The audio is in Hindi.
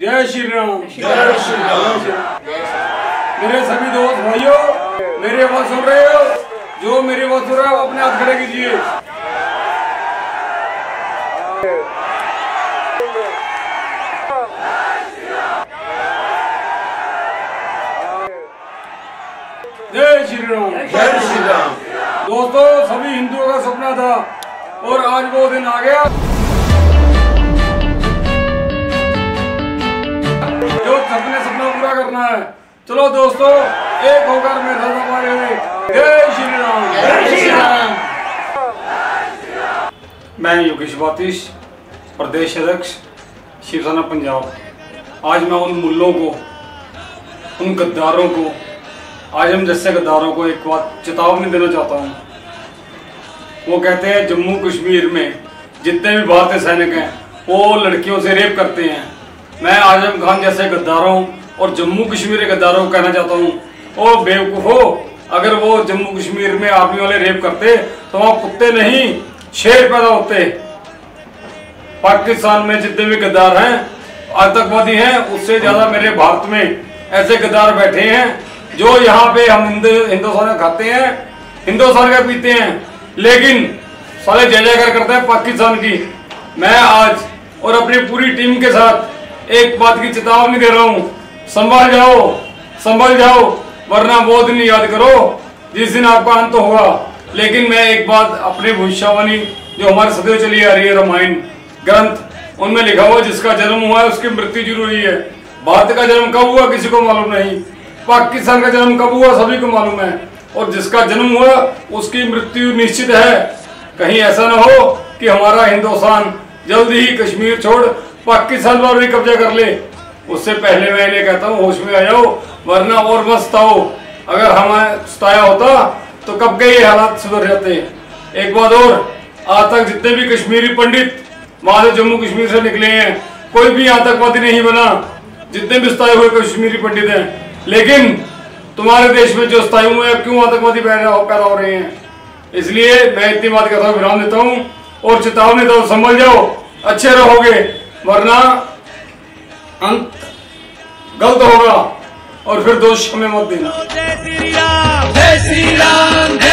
जय श्री राम। जय श्री राम। मेरे सभी दोस्त भाइयों मेरी आवाज़ सुन रहे हो जो मेरी आवाज़ सुन रहा है अपने हाथ खड़े कीजिए। जय श्री राम। जय श्री राम। दोस्तों सभी हिंदुओं का सपना था और आज वो दिन आ गया। करना है। चलो दोस्तों एक होकर मेरे साथ हमारे जय श्री राम जय श्री राम मैं योगेश बातिश प्रदेश अध्यक्ष शिवसेना पंजाब। आज मैं उन मुल्लों को उन गद्दारों को आज हम जैसे गद्दारों को एक बात चेतावनी देना चाहता हूँ। वो कहते हैं जम्मू कश्मीर में जितने भी भारतीय सैनिक हैं वो लड़कियों से रेप करते हैं। मैं आज़म खान जैसे गद्दारों और जम्मू कश्मीर के गद्दारों को कहना चाहता हूँ, ओ बेवकूफ़ो अगर वो जम्मू कश्मीर में आर्मी वाले रेप करते तो वहाँ कुत्ते नहीं, शेर पैदा होते। पाकिस्तान में जितने भी गद्दार हैं, आतंकवादी हैं, उससे ज़्यादा मेरे भारत में ऐसे गद्दार बैठे हैं, जो यहाँ पे हम हिंदू, हिंदुस्तान खाते हैं, हिंदुस्तान का पीते हैं। लेकिन साले जय जयकार करते हैं पाकिस्तान की। मैं आज और अपनी पूरी टीम के साथ एक बात की चेतावनी दे रहा हूँ संभल जाओ संभल जाओ, वरना वो दिन याद करो, जिस दिन आपका अंत तो होगा लेकिन मैं एक बात अपनी भविष्यवाणी, जो हमारे सदैव चली आ रही है, रामायण ग्रंथ, उनमें लिखा हुआ जिसका जन्म हुआ है, उसकी मृत्यु ज़रूरी है। भारत का जन्म कब हुआ, किसी को मालूम नहीं। पाकिस्तान का जन्म कब हुआ, सभी को मालूम है। और जिसका जन्म हुआ, उसकी मृत्यु निश्चित है। कहीं ऐसा ना हो कि हमारा हिंदुस्तान जल्द ही कश्मीर छोड़ पाकिस्तान पर भी कब्जा कर ले। उससे पहले मैं इन्हें कहता हूँ, होश में आ जाओ, वरना और मस्त आओ। अगर हमें सताया होता तो कब के ये हालात सुधर जाते? एक बात और आज तक जितने भी कश्मीरी पंडित वहाँ से जम्मू कश्मीर से निकले हैं, कोई भी आतंकवादी नहीं बना, जितने भी सताए हुए कश्मीरी पंडित हैं। लेकिन, तुम्हारे देश में जो स्थायी हुए हैं, क्यों आतंकवादी पैदा हो हो रहे हैं? इसलिए मैं इतनी बात कहता हूँ, विराम देता हूँ, और चेतावनी दो, संभल जाओ, अच्छे रहोगे, वरना अंत। गलत होगा और फिर दोष हमें मत देना। जय श्री राम। जय श्री राम।